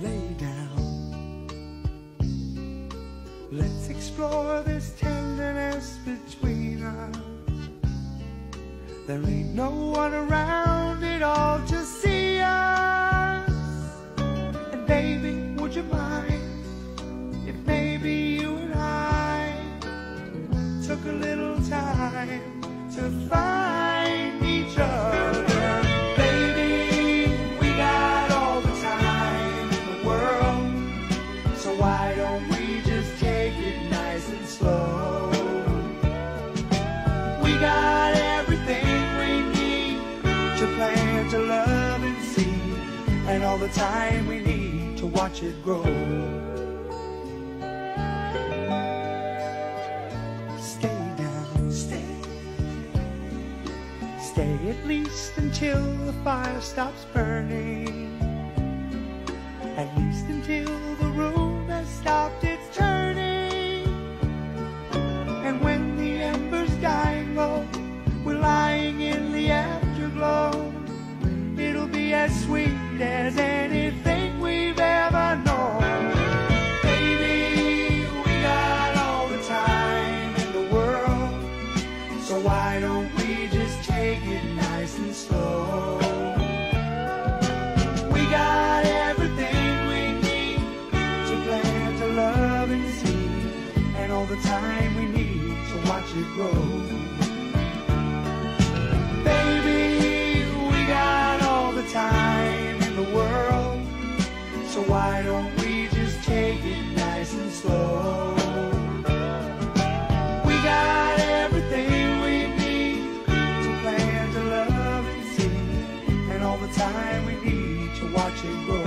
Lay down. Let's explore this tenderness between us. There ain't no one around took a little time to find each other? Baby, we got all the time in the world. So why don't we just take it nice and slow? We got everything we need to plan, to love and see, and all the time we need to watch it grow. Stay at least until the fire stops burning. At least until why don't we just take it nice and slow? We got everything we need to plan, to love and see, and all the time we need to watch it grow. Baby, we got all the time in the world, so why don't we just take it nice and slow? To